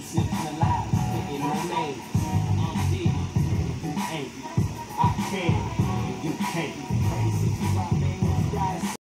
i sitting alive, spitting my name. I'm deep. I can. You can't.